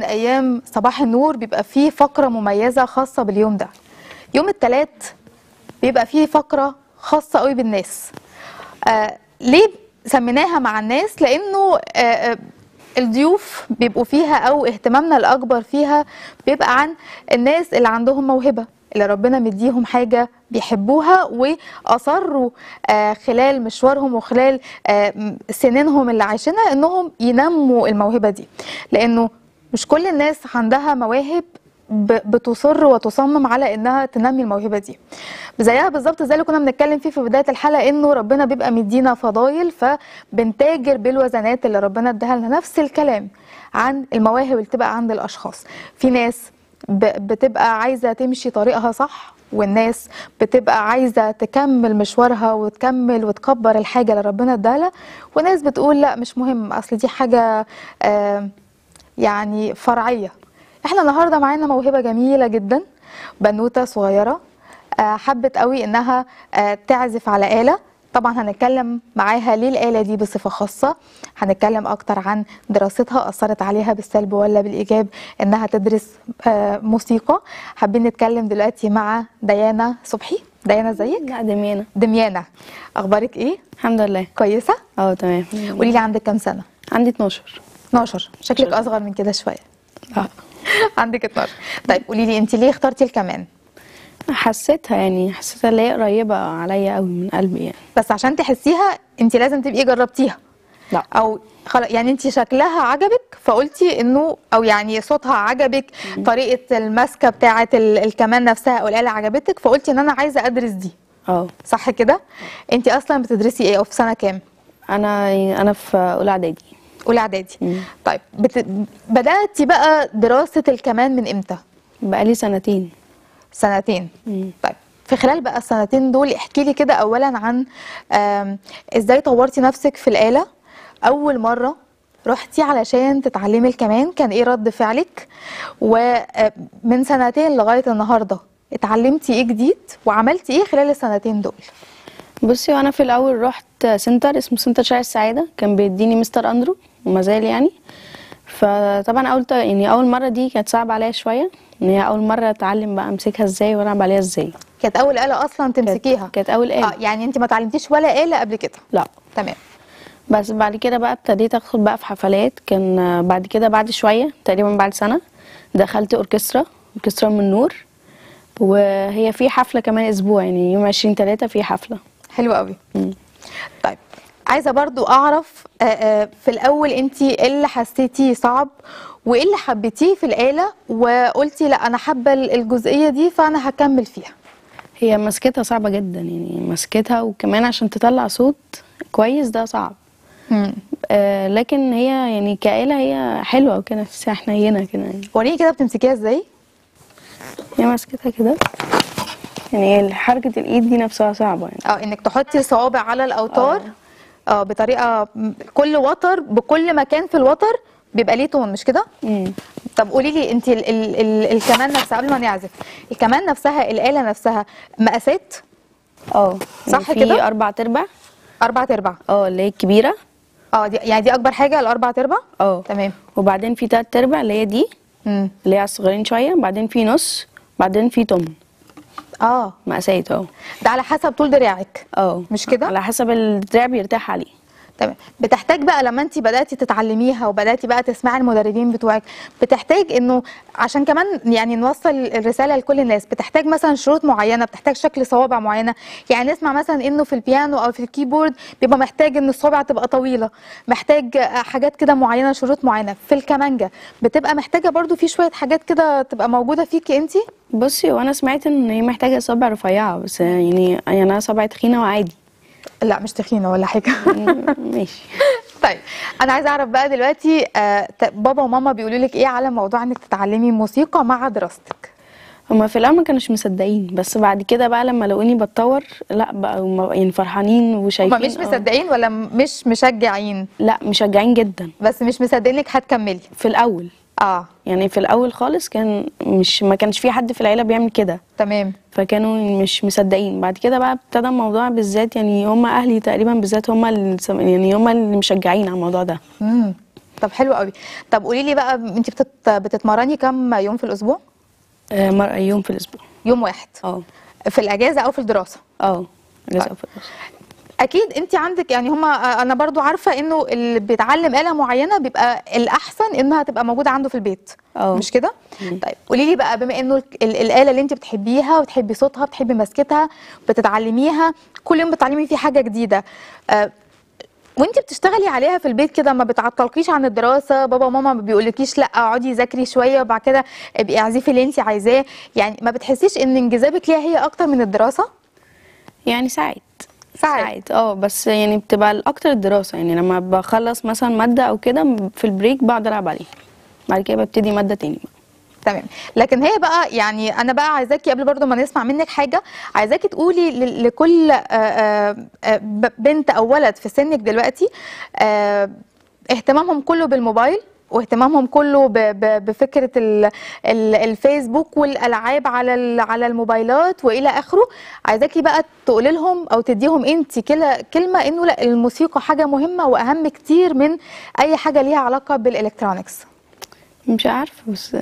من أيام صباح النور بيبقى فيه فقرة مميزة خاصة باليوم ده. يوم الثلاث بيبقى فيه فقرة خاصة قوي بالناس. آه ليه سميناها مع الناس؟ لأنه آه آه الضيوف بيبقوا فيها أو اهتمامنا الأكبر فيها بيبقى عن الناس اللي عندهم موهبة اللي ربنا مديهم حاجة بيحبوها وأصروا آه خلال مشوارهم وخلال آه سنينهم اللي عايشينها إنهم ينموا الموهبة دي. لأنه مش كل الناس عندها مواهب بتصر وتصمم على إنها تنمي الموهبة دي. زيها بالظبط زي اللي كنا بنتكلم فيه في بداية الحلقة إنه ربنا بيبقى مدينا فضايل فبنتاجر بالوزنات اللي ربنا اداها لنا. نفس الكلام عن المواهب اللي بتبقى عند الأشخاص. في ناس بتبقى عايزة تمشي طريقها صح والناس بتبقى عايزة تكمل مشوارها وتكمل وتكبر الحاجة اللي ربنا اداها وناس بتقول لا مش مهم أصل دي حاجة آه يعني فرعية. إحنا النهارده معانا موهبة جميلة جدا بنوتة صغيرة آه، حبت قوي إنها آه، تعزف على آلة. طبعا هنتكلم معاها ليه الآلة دي بصفة خاصة. هنتكلم أكتر عن دراستها أثرت عليها بالسلب ولا بالإيجاب إنها تدرس آه، موسيقى. حابين نتكلم دلوقتي مع ديانا صبحي. ديانا ازيك لا دميانة. دميانة أخبارك إيه؟ الحمد لله. كويسة؟ أه تمام. قولي لي عندك كام سنة؟ عندي 12 12 شكلك أصغر من كده شوية. آه. عندك 12 طيب قولي لي أنت ليه اخترتي الكمان؟ حسيتها يعني حسيتها اللي هي قريبة عليا قوي من قلبي يعني. بس عشان تحسيها انت لازم تبقي جربتيها. لا. أو خلاص يعني انت شكلها عجبك فقلتي إنه أو يعني صوتها عجبك طريقة الماسكه بتاعه ال- الكمان نفسها أو الاله عجبتك فقلتي إن أنا عايزة أدرس دي. آه. صح كده؟ انت أصلا بتدرسي إيه أو في سنة كام؟ أنا أنا في أولى إعدادي. اولى اعدادي. طيب بت... بدأتي بقى دراسة الكمان من إمتى؟ بقالي سنتين. سنتين. مم. طيب في خلال بقى السنتين دول احكي لي كده اولا عن إزاي طورتي نفسك في الآلة؟ أول مرة رحتي علشان تتعلمي الكمان كان إيه رد فعلك؟ ومن سنتين لغاية النهاردة اتعلمتي إيه جديد؟ وعملتي إيه خلال السنتين دول؟ بصي وأنا في الأول رحت center اسمه center شارع السعادة كان بيديني مستر أندرو. وما زال يعني. فطبعا أول يعني أول مرة دي كانت صعبة عليا شوية إن هي أول مرة أتعلم بقى أمسكها إزاي وألعب عليها إزاي. كانت أول آلة أصلا تمسكيها؟ كانت أول آلة. آه يعني أنت ما اتعلمتيش ولا آلة قبل كده؟ لا. تمام. بس بعد كده بقى ابتديت أدخل بقى في حفلات. كان بعد كده بعد شوية تقريبا بعد سنة دخلت أوركسترا أوركسترا من نور. وهي في حفلة كمان أسبوع يعني يوم 20 3 في حفلة. حلو قوي. طيب. عايزة برضو أعرف آه، آه، في الأول أنت إيه اللي حسيتيه صعب وإيه اللي حبيتيه في الآلة وقلتي لأ أنا حابة الجزئية دي فأنا هكمل فيها؟ هي مسكتها صعبة جدا يعني مسكتها وكمان عشان تطلع صوت كويس ده صعب. آه لكن هي يعني كآلة هي حلوة وكده تحسيها حنينة كده يعني. وريني كده بتمسكيها إزاي؟ هي مسكتها كده. يعني حركة الإيد دي نفسها صعبة يعني. آه إنك تحطي صوابع على الأوتار آه بطريقة كل وتر بكل مكان في الوتر بيبقى ليه تون مش كده؟ مم. طب قولي لي انت ال ال ال الكمان نفسها قبل ما نعزف الكمان نفسها الآلة نفسها مقاسات؟ آه صح يعني كده؟ في أربع أرباع أربعة أرباع آه اللي هي الكبيرة. آه دي يعني دي أكبر حاجة الأربعة أرباع آه. تمام. وبعدين في تلات أرباع اللي هي دي مم. اللي هي على الصغيرين شوية بعدين في نص بعدين في تمن. آه مقاسات آه ده على حسب طول دراعك. آه. مش كده؟ على حسب الدراع بيرتاح عليه. تمام. بتحتاج بقى لما انت بدأتي تتعلميها وبدأتي بقى تسمعي المدربين بتوعك بتحتاج انه عشان كمان يعني نوصل الرسالة لكل الناس بتحتاج مثلا شروط معينة بتحتاج شكل صوابع معينة. يعني نسمع مثلا انه في البيانو أو في الكيبورد بيبقى محتاج إن الصوابع تبقى طويلة محتاج حاجات كده معينة شروط معينة. في الكمانجة بتبقى محتاجة برضو في شوية حاجات كده تبقى موجودة فيكي انت بصي وأنا سمعت إن هي محتاجة صابع رفيعة بس يعني يعني أنا صابعي تخينة وعادي. لا مش تخينة ولا حاجة. ماشي. طيب أنا عايزة أعرف بقى دلوقتي آه بابا وماما بيقولوا لك إيه على موضوع إنك تتعلمي موسيقى مع دراستك؟ هما في الأول ما كانوش مصدقين بس بعد كده بقى لما لقوني بتطور لا بقى يعني فرحانين وشايفين هما مش آه. مصدقين ولا مش مشجعين؟ لا مشجعين جدا. بس مش مصدقين إنك هتكملي. في الأول. آه. يعني في الأول خالص كان مش ما كانش في حد في العيلة بيعمل كده. تمام. فكانوا مش مصدقين. بعد كده بقى ابتدى الموضوع بالذات يعني هم أهلي تقريبا بالذات هم اللي يعني هم اللي مشجعين على الموضوع ده. امم طب حلو قوي. طب قولي لي بقى انت بتت... بتتمرني كم يوم في الأسبوع؟ آه، مر- يوم في الأسبوع. يوم واحد. آه. في الأجازة أو في الدراسة؟ آه. طيب. في الدراسة. أكيد أنت عندك يعني هما أنا برضو عارفة إنه اللي بيتعلم آلة معينة بيبقى الأحسن إنها تبقى موجودة عنده في البيت آه. مش كده. طيب قولي لي بقى بما إنه ال- ال- الآلة اللي أنت بتحبيها وبتحبي صوتها بتحبي مسكتها بتتعلميها كل يوم بتتعلمي فيه حاجة جديدة آه، وأنت بتشتغلي عليها في البيت كده ما بتعطلكيش عن الدراسة بابا وماما ما بيقولكيش لأ اقعدي ذاكري شوية وبعد كده ابقي اعزفي اللي أنت عايزاه يعني ما بتحسيش إن انجذابك ليها هي أكتر من الدراسة يعني ساعات ساعات. آه بس يعني بتبقى الأكتر الدراسة يعني لما بخلص مثلا مادة أو كده في البريك بقعد ألعب عليها بعد كده ببتدي مادة تاني بقى. تمام لكن هي بقى يعني أنا بقى عايزاكي قبل برضو ما نسمع منك حاجة عايزاكي تقولي لكل آه، آه، آه، بنت أو ولد في سنك دلوقتي اهتمامهم كله بالموبايل واهتمامهم كله بفكرة ال- ال- الفيسبوك والألعاب على على الموبايلات وإلى آخره. عايزاكي بقى تقولي لهم أو تديهم انت كلا كلمة إنه لأ الموسيقى حاجة مهمة وأهم كتير من أي حاجة ليها علاقة بالالكترونكس مش عارفة بس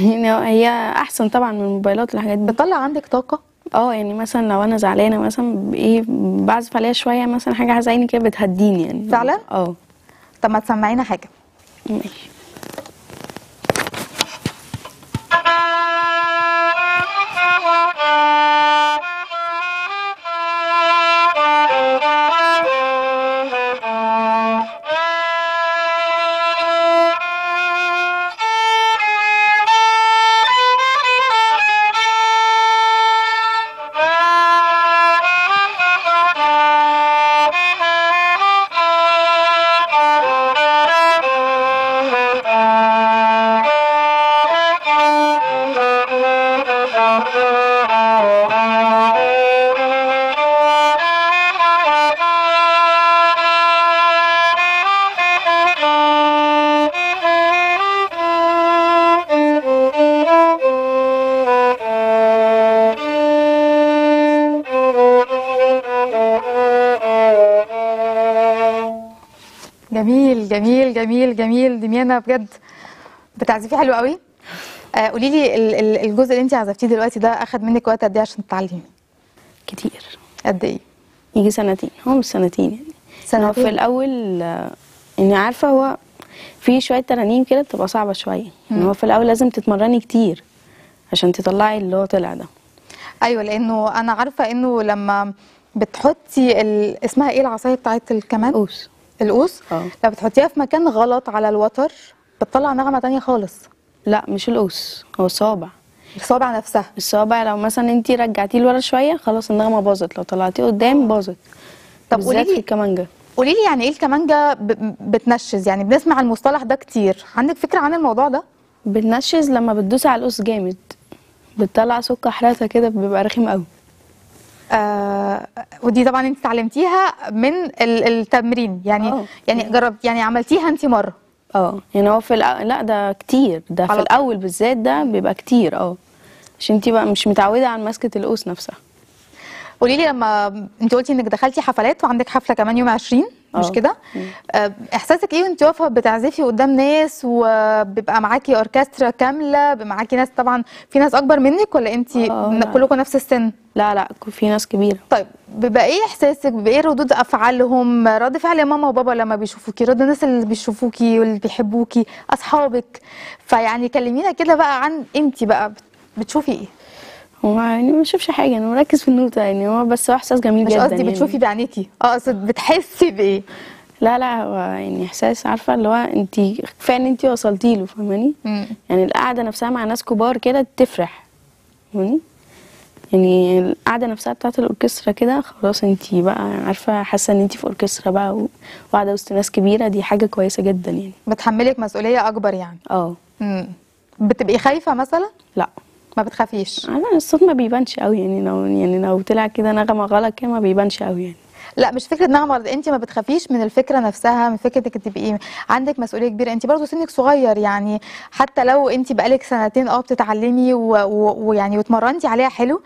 يعني هي أحسن طبعا من الموبايلات والحاجات دي. بتطلع عندك طاقة؟ آه يعني مثلا لو أنا زعلانة مثلا إيه بعزف عليها شوية مثلا حاجة حزينة كده بتهديني يعني. فعلا؟ آه. طب ما تسمعينا حاجة. ماشي جميل جميل. دميانة بجد بتعزفي حلو قوي. آه قولي لي ال- ال- الجزء اللي انت عزفتيه دلوقتي ده اخد منك وقت قد إيه عشان تتعلمي؟ كتير. قد إيه؟ يجي سنتين. هو مش سنتين يعني. سنتين؟ هو في الأول آه، يعني عارفة هو في شوية ترانيم كده بتبقى صعبة شوية. يعني هو في الأول لازم تتمرني كتير عشان تطلعي اللي هو طلع ده. أيوه لأنه أنا عارفة إنه لما بتحطي ال... اسمها إيه العصاية بتاعت الكمان قوس. القوس آه. لو بتحطيها في مكان غلط على الوتر بتطلع نغمة تانية خالص. لا مش القوس هو الصوابع. الصوابع نفسها. الصوابع لو مثلا انت رجعتيه لورا شوية خلاص النغمة باظت. لو طلعتيه قدام باظت. طب قولي لي الكمانجة. قولي لي يعني إيه الكمانجة. بتنشز؟ يعني بنسمع المصطلح ده كتير. عندك فكرة عن الموضوع ده؟ بتنشز لما بتدوسي على القوس جامد. بتطلع سكر حراسة كده بيبقى رخيم قوي. آه ودي طبعا انت اتعلمتيها من ال- التمرين. يعني آه. يعني جربت يعني عملتيها انت مرة. آه. يعني هو في الأ... لا ده كتير. ده في. الأول بالذات ده بيبقى كتير آه. عشان انت بقى مش متعودة على مسكة القوس نفسها. قولي لي لما انت قلتي انك دخلتي حفلات وعندك حفلة كمان يوم 20 مش آه. كده؟ آه، إحساسك إيه وأنت واقفة بتعزفي قدام ناس وبيبقى معاكي أوركسترا كاملة؟ معاكي ناس طبعا في ناس أكبر منك ولا أنت لا. كلكم نفس السن؟ لا لا في ناس كبيرة. طيب بيبقى إيه إحساسك؟ بيبقى إيه ردود أفعالهم؟ رد فعل ماما وبابا لما بيشوفوكي رد الناس اللي بيشوفوكي واللي بيحبوكي أصحابك؟ فيعني كلمينا كده بقى عن أنت بقى بت- بتشوفي إيه؟ يعني ما بشوفش حاجة أنا مركز في النوتة يعني هو بس هو إحساس جميل مش جدا قصدي يعني. بتشوفي بعينيكي أقصد بتحسي بإيه؟ لا لا هو يعني إحساس عارفة اللي هو انت كفاية إن انت وصلتي له فاهماني. يعني القعدة نفسها مع ناس كبار كده تفرح فاهماني؟ يعني القعدة نفسها بتاعت الأوركسترا كده خلاص انت بقى عارفة حاسة إن انت في أوركسترا بقى وقاعدة وسط ناس كبيرة دي حاجة كويسة جدا يعني. بتحملك مسؤولية أكبر يعني. آه. بتبقي خايفة مثلا؟ لا. ما بتخافيش؟ أنا الصوت ما بيبانش قوي يعني لو يعني لو طلع كده نغمة غلط كده ما بيبانش قوي يعني. لا مش فكرة نغمه انت ما بتخافيش من الفكرة نفسها من فكرة إنك تبقي عندك مسؤولية كبيرة. انت برضو سنك صغير يعني حتى لو انت بقالك سنتين آه بتتعلمي ويعني واتمرنتي عليها حلو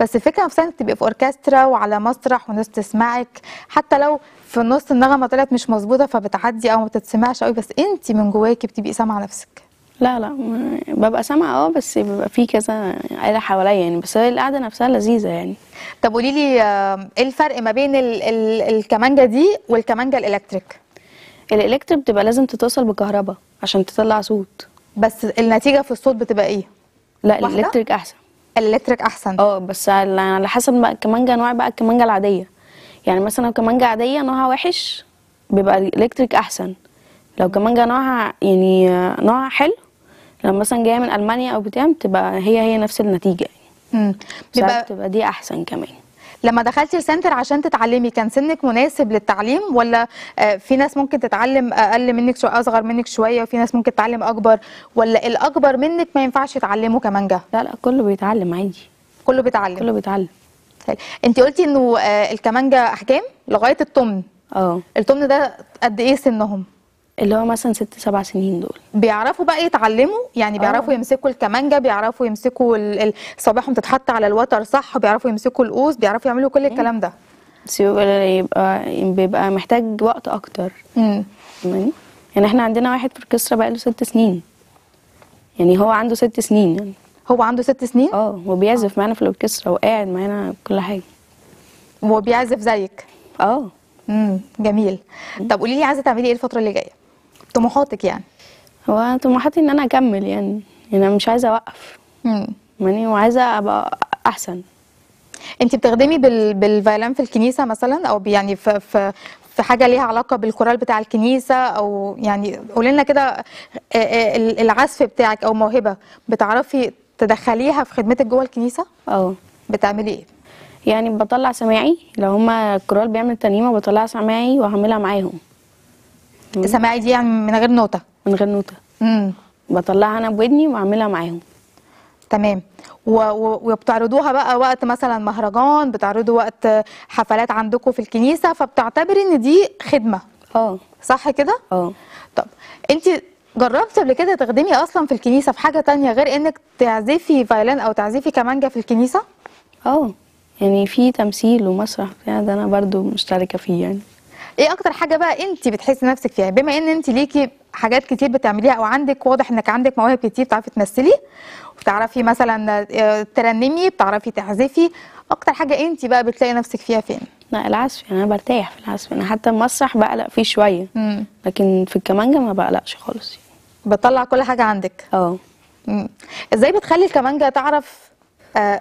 بس الفكرة نفسها إنك تبقي في أوركسترا وعلى مسرح وناس تسمعك. حتى لو في النص النغمة طلعت مش مظبوطة فبتعدي أو ما بتتسمعش قوي بس انت من جواكي بتبقي سامعة نفسك. لا لا ببقى سامعة آه بس بيبقى في كذا آلة حواليا يعني بس هي القعدة نفسها لذيذة يعني. طب قولي لي إيه الفرق ما بين ال ال الكمانجه دي والكمانجه الإلكتريك؟ الإلكتريك بتبقى لازم تتوصل بكهرباء عشان تطلع صوت. بس النتيجة في الصوت بتبقى إيه؟ لا واحدة؟ الإلكتريك أحسن. الإلكتريك أحسن. آه بس على حسب بقى الكمانجة أنواع بقى الكمانجة العادية. يعني مثلا لو كمانجة عادية نوعها وحش بيبقى الإلكتريك أحسن. لو كمانجة نوعها يعني آه، نوعها حلو لو مثلا جاية من ألمانيا أو بتاع بتبقى هي هي نفس النتيجة يعني. بيبقى بتبقى دي أحسن كمان. لما دخلتي السنتر عشان تتعلمي كان سنك مناسب للتعليم ولا آه، في ناس ممكن تتعلم أقل منك شوية أصغر منك شوية وفي ناس ممكن تتعلم أكبر ولا الأكبر منك ما ينفعش يتعلموا كمانجا لا لا كله بيتعلم عادي. كله بيتعلم. كله بيتعلم. انت قلتي إنه آه، الكمانجا احجام لغاية التمن. آه. التمن ده قد إيه سنهم؟ اللي هو مثلا ست سبع سنين دول. بيعرفوا بقى يتعلموا؟ يعني بيعرفوا آه. يمسكوا الكمانجا بيعرفوا يمسكوا صوابعهم تتحط على الوتر صح؟ بيعرفوا يمسكوا القوس بيعرفوا يعملوا كل الكلام ده. بس يبقى يبقى, بيبقى محتاج وقت أكتر. امم يعني إحنا عندنا واحد في الكسرة بقاله ست سنين. يعني هو عنده ست سنين يعني. هو عنده ست سنين؟ آه وبيعزف معانا في الأوركسترا وقاعد معانا كل حاجة. وهو بيعزف زيك؟ آه. امم جميل. طب قولي لي عايزة تعملي إيه الفترة اللي جاية؟ طموحاتك يعني؟ هو طموحاتي إن أنا أكمل يعني يعني أنا مش عايزة أوقف. امم يعني وعايزة أبقى أحسن. انت بتخدمي بال... بال violin في الكنيسة مثلا؟ أو يعني في في في حاجة ليها علاقة بالكورال بتاع الكنيسة؟ أو يعني قولي لنا كده ال- العزف بتاعك أو موهبة بتعرفي تدخليها في خدمتك جوه الكنيسة؟ آه بتعملي إيه؟ يعني بطلع سماعي. لو هما الكورال بيعمل ترنيمه بطلع سماعي واعملها معاهم. سماعي دي يعني من غير نوتة. من غير نوتة. امم بطلعها أنا بودني وأعملها معاهم. تمام. و- و- وبتعرضوها بقى وقت مثلا مهرجان بتعرضوا وقت حفلات عندكم في الكنيسة فبتعتبري إن دي خدمة. آه. صح كده؟ آه. طب أنت جربتي قبل كده تخدمي أصلا في الكنيسة في حاجة تانية غير إنك تعزفي فايلين أو تعزفي كمانجا في الكنيسة؟ آه. يعني في تمثيل ومسرح بتاع ده أنا برضو مشتركة فيه يعني. إيه أكتر حاجة بقى انت بتحسي نفسك فيها؟ بما ان انت ليكي حاجات كتير بتعمليها أو عندك واضح انك عندك مواهب كتير بتعرفي تمثلي وبتعرفي مثلا آه، ترنمي بتعرفي تعزفي أكتر حاجة انت بقى بتلاقي نفسك فيها فين؟ لا العزف يعني أنا برتاح في العزف. أنا حتى المسرح بقلق فيه شوية امم لكن في الكمانجة ما بقلقش خالص. بتطلع كل حاجة عندك؟ آه. مم. إزاي بتخلي الكمانجة تعرف آه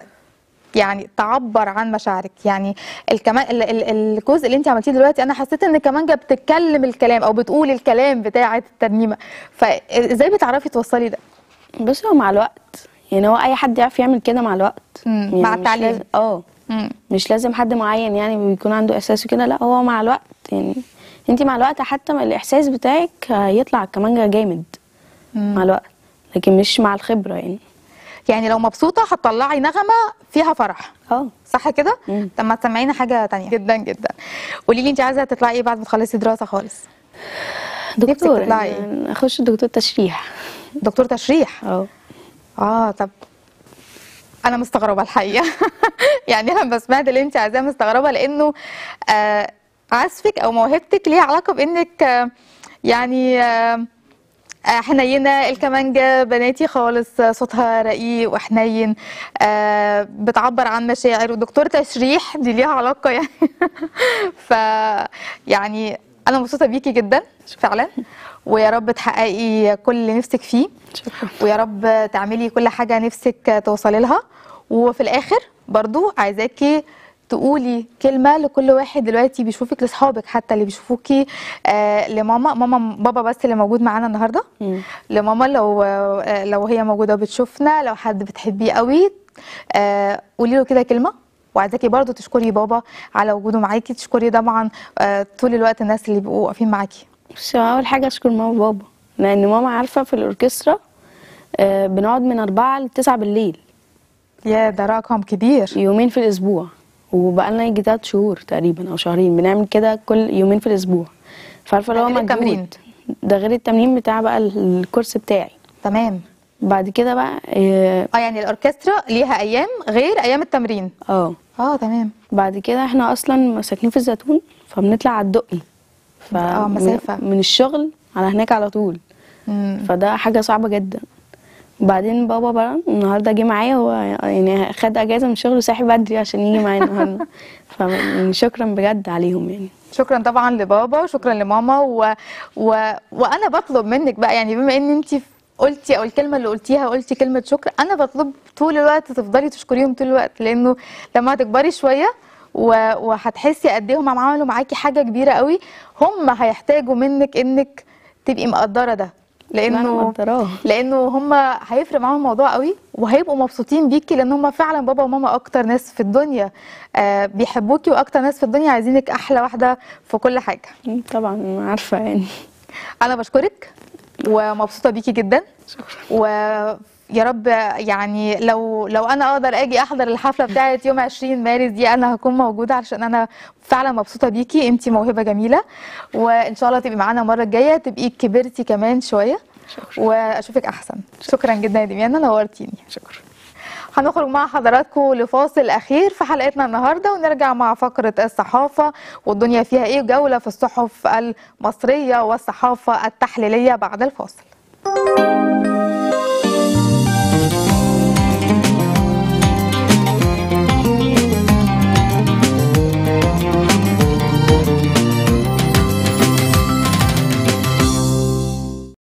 يعني تعبر عن مشاعرك. يعني الكمان ال- ال- الجزء اللي انت عملتيه دلوقتي أنا حسيت ان الكمانجة بتتكلم الكلام أو بتقول الكلام بتاع الترنيمة. فازاي بتعرفي توصلي ده؟ بص هو مع الوقت. يعني هو أي حد يعرف يعمل كده مع الوقت. يعني مع التعليم. آه. مش لازم حد معين يعني بيكون عنده إحساس وكده. لا هو مع الوقت. يعني انت مع الوقت حتى الإحساس بتاعك هيطلع كمانجا جامد. مم. مع الوقت. لكن مش مع الخبرة يعني. يعني لو مبسوطة هتطلعي نغمة فيها فرح. آه. صح كده؟ طب ما تسمعينا حاجة تانية. جدا جدا. قولي لي انت عايزة تطلعي إيه بعد ما تخلصي دراسة خالص؟ دكتور تطلعي يعني اخش دكتور تشريح. دكتور تشريح؟ آه. آه طب أنا مستغربة الحقيقة. يعني لما سمعت اللي انت عايزاه مستغربة لأنه آه عزفك أو موهبتك ليها علاقة بإنك آه يعني آه حنينة الكمانجة بناتي خالص صوتها رقيق وحنين. آه بتعبر عن مشاعر. ودكتور تشريح دي ليها علاقة يعني. ف يعني أنا مبسوطة بيكي جدا فعلا. ويا رب تحققي كل اللي نفسك فيه. ويا رب تعملي كل حاجة نفسك توصلي لها. وفي الآخر برضو عايزاكي تقولي كلمة لكل واحد دلوقتي بيشوفك لأصحابك حتى اللي بيشوفوكي آه لماما ماما بابا بس اللي موجود معانا النهاردة. مم. لماما لو آه لو هي موجودة وبتشوفنا لو حد بتحبيه قوي آه قولي له كده كلمة. وعايزاكي برضو تشكري بابا على وجوده معاكي تشكري طبعا آه طول الوقت الناس اللي بيبقوا واقفين معاكي. بس أول حاجة أشكر ماما وبابا لأن ماما عارفة في الأوركسترا آه، بنقعد من أربعة لتسعة بالليل. يا ده رقم كبير. يومين في الأسبوع. وبقالنا يجي تلات شهور تقريبا أو شهرين بنعمل كده كل يومين في الأسبوع. فعارفة ده اللي هو مجهود. التمرين. ده غير التمرين بتاع بقى ال- الكورس بتاعي. تمام. بعد كده بقى آه آه يعني الأوركسترا ليها أيام غير أيام التمرين. آه. آه تمام. بعد كده إحنا أصلا ساكنين في الزيتون فبنطلع على الدقي. ف آه، مسافة. من الشغل على هناك على طول. مم. فده حاجة صعبة جدا. بعدين بابا بقى النهارده جه معايا هو يعني خد أجازة من الشغل وصاحي بدري عشان يجي معايا النهارده. فشكرا بجد عليهم يعني. شكرا طبعا لبابا وشكرا لماما و... و... وأنا بطلب منك بقى يعني بما إن انت قلتي أو الكلمة اللي قلتيها قلتي كلمة شكر أنا بطلب طول الوقت تفضلي تشكريهم طول الوقت لأنه لما هتكبري شوية و... وهتحسي قد إيه هم عملوا معاكي حاجة كبيرة قوي هم هيحتاجوا منك إنك تبقي مقدرة ده. لأنه. لأنه هم هيفرق معاهم الموضوع قوي وهيبقوا مبسوطين بيكي لأن هم فعلا بابا وماما أكتر ناس في الدنيا. آه بيحبوكي وأكتر ناس في الدنيا عايزينك أحلى واحدة في كل حاجة. طبعا عارفة يعني. أنا بشكرك ومبسوطة بيكي جدا. ويا رب يعني لو لو أنا أقدر آجي أحضر الحفلة بتاعه يوم 20 مارس دي أنا هكون موجودة علشان أنا فعلا مبسوطة بيكي. انت موهبة جميلة. وإن شاء الله تبقي معانا المرة الجاية. تبقي كبرتي كمان شوية. شكرا. وأشوفك أحسن. شكرا جدا يا دميانه نورتيني. شكرا. هنخرج مع حضراتكم لفاصل أخير في حلقتنا النهارده ونرجع مع فقرة الصحافة والدنيا فيها إيه جوله في الصحف المصرية والصحافة التحليلية بعد الفاصل.